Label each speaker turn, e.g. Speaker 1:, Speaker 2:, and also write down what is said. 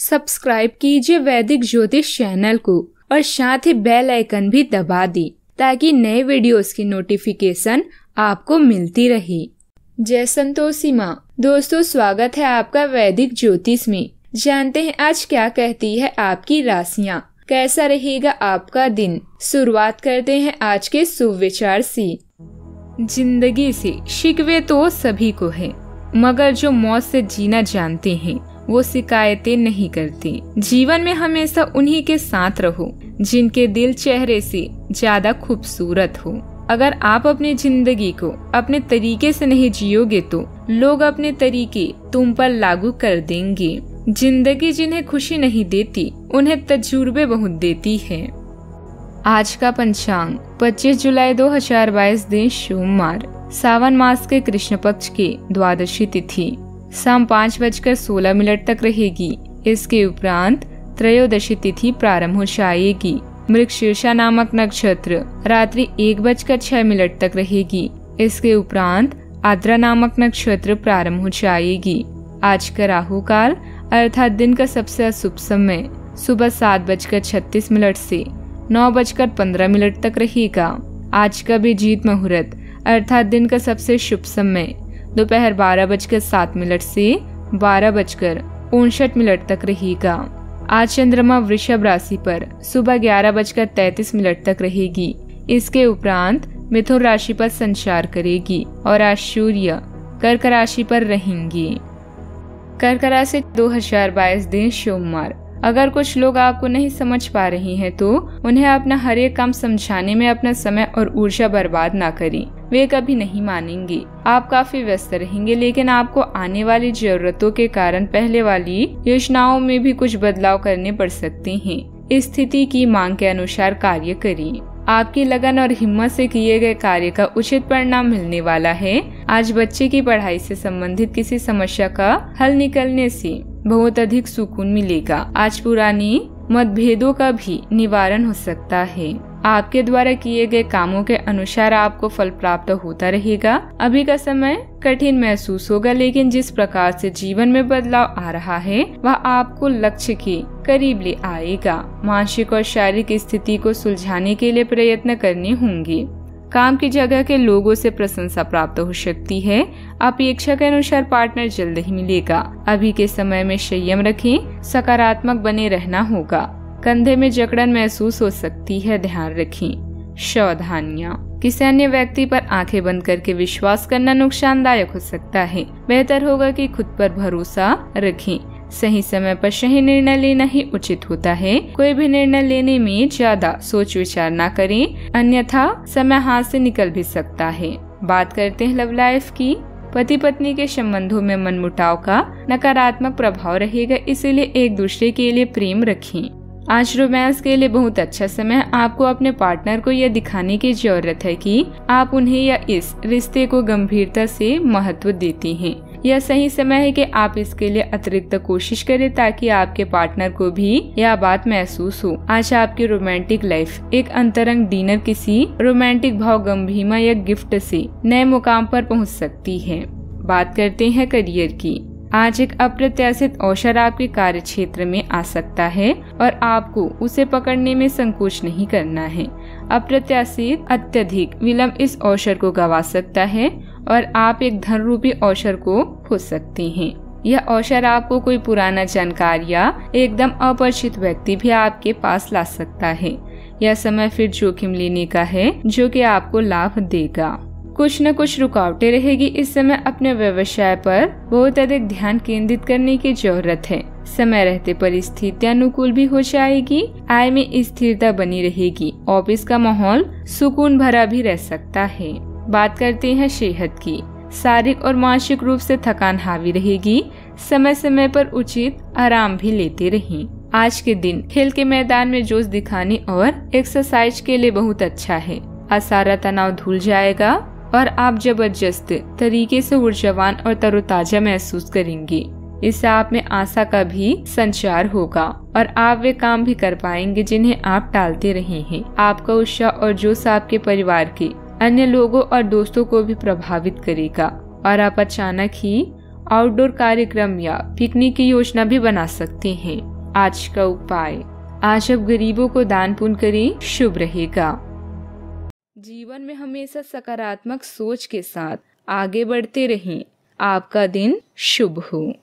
Speaker 1: Subscribe कीजिए वैदिक ज्योतिष चैनल को और साथ ही बेल आइकन भी दबा दी ताकि नए वीडियोस की नोटिफिकेशन आपको मिलती रहे। जय संतोषी माँ। दोस्तों, स्वागत है आपका वैदिक ज्योतिष में। जानते हैं आज क्या कहती है आपकी राशियाँ। कैसा रहेगा आपका दिन? शुरुआत करते हैं आज के सुविचार से। ज़िंदगी से शिकवे तो सभी को है, मगर जो मौत से जीना जानते हैं वो शिकायतें नहीं करती। जीवन में हमेशा उन्हीं के साथ रहो, जिनके दिल चेहरे से ज़्यादा खूबसूरत हो। अगर आप अपनी ज़िंदगी को अपने तरीके से नहीं जियोगे तो लोग अपने तरीके तुम पर लागू कर देंगे। ज़िंदगी जिन्हें खुशी नहीं देती, उन्हें तजुर्बे बहुत देती है। आज का पंचांग 25 जुलाई 2022 दिन सोमवार, सावन मास के कृष्ण पक्ष के द्वादशी तिथि। शाम पाँच बजकर सोलह मिनट तक रहेगी। इसके उपरांत त्रयोदशी तिथि प्रारंभ हो जाएगी। मृग शीर्षा नामक नक्षत्र रात्रि एक बजकर छह मिनट तक रहेगी। इसके उपरांत आद्रा नामक नक्षत्र प्रारंभ हो जाएगी। आज का राहु काल अर्थात दिन का सबसे अशुभ समय सुबह सात बजकर छत्तीस मिनट से नौ बजकर पंद्रह मिनट तक रहेगा। आज का भी जीत मुहूर्त अर्थात दिन का सबसे शुभ समय दोपहर बारह बजकर सात मिनट से बारह बजकर उनसठ मिनट तक रहेगा। आज चंद्रमा वृषभ राशि पर सुबह ग्यारह बजकर तैतीस मिनट तक रहेगी। इसके उपरांत मिथुन राशि पर संचार करेगी और आज सूर्य कर्क राशि पर रहेंगी। कर्क राशि 2022 दिन सोमवार। अगर कुछ लोग आपको नहीं समझ पा रहे हैं तो उन्हें अपना हर एक काम समझाने में अपना समय और ऊर्जा बर्बाद ना करें। वे कभी नहीं मानेंगे। आप काफ़ी व्यस्त रहेंगे, लेकिन आपको आने वाली जरूरतों के कारण पहले वाली योजनाओं में भी कुछ बदलाव करने पड़ सकते हैं। स्थिति की मांग के अनुसार कार्य करिए आपकी लगन और हिम्मत से किए गए कार्य का उचित परिणाम मिलने वाला है। आज बच्चे की पढ़ाई से संबंधित किसी समस्या का हल निकलने से बहुत अधिक सुकून मिलेगा। आज पुरानी मतभेदों का भी निवारण हो सकता है। आपके द्वारा किए गए कामों के अनुसार आपको फल प्राप्त होता रहेगा। अभी का समय कठिन महसूस होगा, लेकिन जिस प्रकार से जीवन में बदलाव आ रहा है, वह आपको लक्ष्य के करीब ले आएगा। मानसिक और शारीरिक स्थिति को सुलझाने के लिए प्रयत्न करने होंगे। काम की जगह के लोगों से प्रशंसा प्राप्त हो सकती है। अपेक्षा के अनुसार पार्टनर जल्द ही मिलेगा। अभी के समय में संयम रखें, सकारात्मक बने रहना होगा। कंधे में जकड़न महसूस हो सकती है, ध्यान रखें। सावधानियाँ। किसी अन्य व्यक्ति पर आँखें बंद करके विश्वास करना नुकसानदायक हो सकता है। बेहतर होगा कि खुद पर भरोसा रखें। सही समय पर सही निर्णय लेना ही उचित होता है। कोई भी निर्णय लेने में ज़्यादा सोच विचार न करें। अन्यथा समय हाथ से निकल भी सकता है। बात करते हैं लव लाइफ की। पति पत्नी के संबंधों में मनमुटाव का नकारात्मक प्रभाव रहेगा, इसीलिए एक दूसरे के लिए प्रेम रखें। आज रोमांस के लिए बहुत अच्छा समय। आपको अपने पार्टनर को यह दिखाने की ज़रूरत है कि आप उन्हें या इस रिश्ते को गंभीरता से महत्व देती हैं। यह सही समय है कि आप इसके लिए अतिरिक्त कोशिश करें ताकि आपके पार्टनर को भी यह बात महसूस हो। आज आपकी रोमांटिक लाइफ, एक अंतरंग डिनर किसी रोमांटिक भाव गंभीर या गिफ्ट से नए मुकाम पर पहुँच सकती है। बात करते हैं करियर की। आज एक अप्रत्याशित अवसर आपके कार्य क्षेत्र में आ सकता है और आपको उसे पकड़ने में संकोच नहीं करना है। अप्रत्याशित अत्यधिक विलंब इस अवसर को गवा सकता है और आप एक धन रूपी अवसर को खो सकते हैं। यह अवसर आपको कोई पुराना जानकार या एकदम अपरिचित व्यक्ति भी आपके पास ला सकता है। यह समय फिर जोखिम लेने का है, जो कि आपको लाभ देगा। कुछ न कुछ रुकावटें रहेगी। इस समय अपने व्यवसाय पर बहुत अधिक ध्यान केंद्रित करने की ज़रूरत है। समय रहते परिस्थितियाँ अनुकूल भी हो जाएगी, आय में स्थिरता बनी रहेगी, ऑफ़िस का माहौल सुकून भरा भी रह सकता है। बात करते हैं सेहत की। शारीरिक और मानसिक रूप से थकान हावी रहेगी समय समय पर उचित आराम भी लेते रहें। आज के दिन खेल के मैदान में जोश दिखाने और एक्सरसाइज के लिए बहुत अच्छा है। असारा तनाव धुल जाएगा और आप ज़बरदस्त तरीके से ऊर्जावान और तरोताजा महसूस करेंगे। इससे आप में आशा का भी संचार होगा और आप वे काम भी कर पाएँगे जिन्हें आप टालते रहे हैं। आपका उत्साह और जोश आपके परिवार के, अन्य लोगों और दोस्तों को भी प्रभावित करेगा और आप अचानक ही आउटडोर कार्यक्रम या पिकनिक की योजना भी बना सकते हैं। आज का उपाय, आज अब गरीबों को दान पुण्य करें, शुभ रहेगा। जीवन में हमेशा सकारात्मक सोच के साथ आगे बढ़ते रहें। आपका दिन शुभ हो।